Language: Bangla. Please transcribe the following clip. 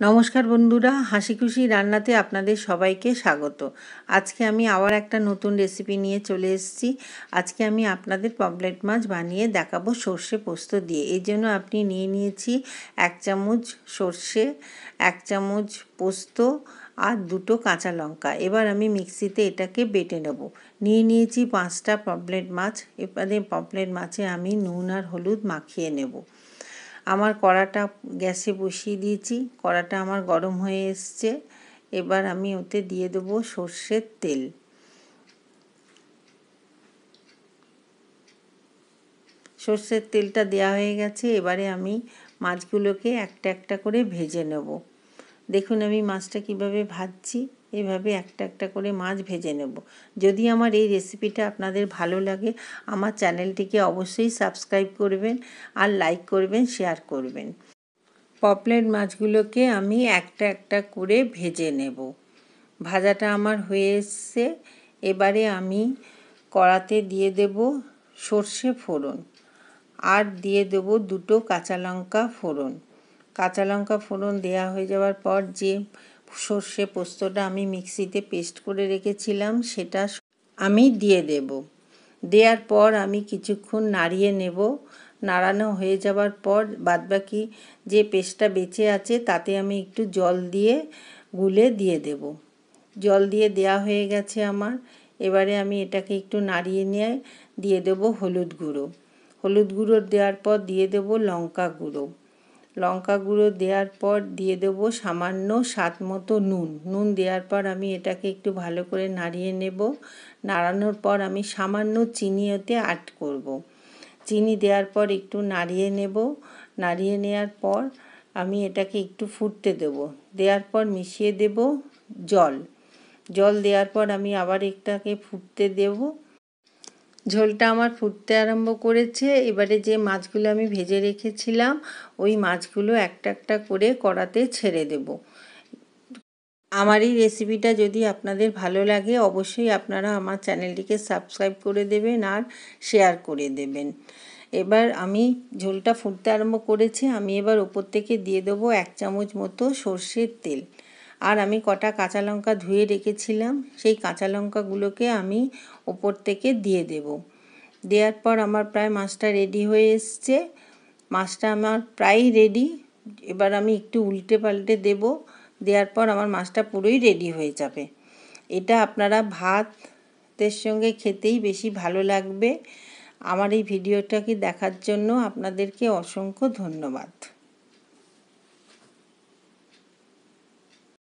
নমস্কার বন্ধুরা, হাসি খুশি রান্নাতে আপনাদের সবাইকে স্বাগত। আজকে আমি আবার একটা নতুন রেসিপি নিয়ে চলে এসেছি। আজকে আমি আপনাদের পমপ্লেট মাছ বানিয়ে দেখাবো সর্ষে পোস্ত দিয়ে। এই জন্য আপনি নিয়ে নিয়েছি এক চামচ সর্ষে, এক চামচ পোস্ত আর দুটো কাঁচা লঙ্কা। এবার আমি মিক্সিতে এটাকে বেটে নেব। নিয়ে নিয়েছি পাঁচটা পমপ্লেট মাছ। এবারে পমপ্লেট মাছে আমি নুন আর হলুদ মাখিয়ে নেব। আমার কড়াটা গ্যাসে বসিয়ে দিয়েছি। কড়াটা আমার গরম হয়ে এসছে। এবার আমি ওতে দিয়ে দেবো সর্ষের তেল। সর্ষের তেলটা দেওয়া হয়ে গেছে। এবারে আমি মাছগুলোকে একটা একটা করে ভেজে নেব। দেখুন আমি মাছটা কীভাবে ভাজছি। এভাবে একটা একটা করে মাছ ভেজে নেব। যদি আমার এই রেসিপিটা আপনাদের ভালো লাগে, আমার চ্যানেলটিকে অবশ্যই সাবস্ক্রাইব করবেন আর লাইক করবেন শেয়ার করবেন। পপলেট মাছগুলোকে আমি একটা একটা করে ভেজে নেব। ভাজাটা আমার হয়ে এসছে। এবারে আমি কড়াতে দিয়ে দেব সর্ষে ফোড়ন আর দিয়ে দেবো দুটো কাঁচা লঙ্কা ফোড়ন। কাঁচা লঙ্কা ফোড়ন দেওয়া হয়ে যাওয়ার পর যে সর্ষে পোস্তটা আমি মিক্সিতে পেস্ট করে রেখেছিলাম, সেটা আমি দিয়ে দেব। দেওয়ার পর আমি কিছুক্ষণ নাড়িয়ে নেব। নাড়ানো হয়ে যাওয়ার পর বাদবাকি যে পেস্টটা বেঁচে আছে, তাতে আমি একটু জল দিয়ে গুলে দিয়ে দেব। জল দিয়ে দেয়া হয়ে গেছে আমার। এবারে আমি এটাকে একটু নাড়িয়ে নিয়ে দিয়ে দেব হলুদ গুঁড়ো। হলুদ গুঁড়ো দেওয়ার পর দিয়ে দেব লঙ্কা গুঁড়ো। লঙ্কা গুঁড়ো দেওয়ার পর দিয়ে দেবো সামান্য স্বাদ মতো নুন। নুন দেওয়ার পর আমি এটাকে একটু ভালো করে নাড়িয়ে নেব। নাড়ানোর পর আমি সামান্য চিনি ওতে অ্যাড করব। চিনি দেওয়ার পর একটু নাড়িয়ে নেব। নাড়িয়ে নেওয়ার পর আমি এটাকে একটু ফুটতে দেব। দেওয়ার পর মিশিয়ে দেব জল। জল দেওয়ার পর আমি আবার এটাকে ফুটতে দেবো। ঝোলটা আমার ফুটতে আরম্ভ করেছে। এবারে যে মাছগুলো আমি ভেজে রেখেছিলাম, ওই মাছগুলো একটা একটা করে কড়াতে ছেড়ে দেব। আমার এই রেসিপিটা যদি আপনাদের ভালো লাগে, অবশ্যই আপনারা আমার চ্যানেলটিকে সাবস্ক্রাইব করে দেবেন আর শেয়ার করে দেবেন। এবার আমি ঝোলটা ফুটতে আরম্ভ করেছে। আমি এবার ওপর থেকে দিয়ে দেবো এক চামচ মতো সর্ষের তেল। আর আমি কটা কাঁচা লঙ্কা ধুয়ে রেখেছিলাম, সেই কাঁচা লঙ্কাগুলোকে আমি ওপর থেকে দিয়ে দেব। দেওয়ার পর আমার প্রায় মাছটা রেডি হয়ে এসছে। মাছটা আমার প্রায় রেডি এবার আমি একটু উল্টে পাল্টে দেব। দেওয়ার পর আমার মাছটা পুরোই রেডি হয়ে যাবে। এটা আপনারা ভাতের সঙ্গে খেতেই বেশি ভালো লাগবে। আমার এই ভিডিওটাকে দেখার জন্য আপনাদেরকে অসংখ্য ধন্যবাদ।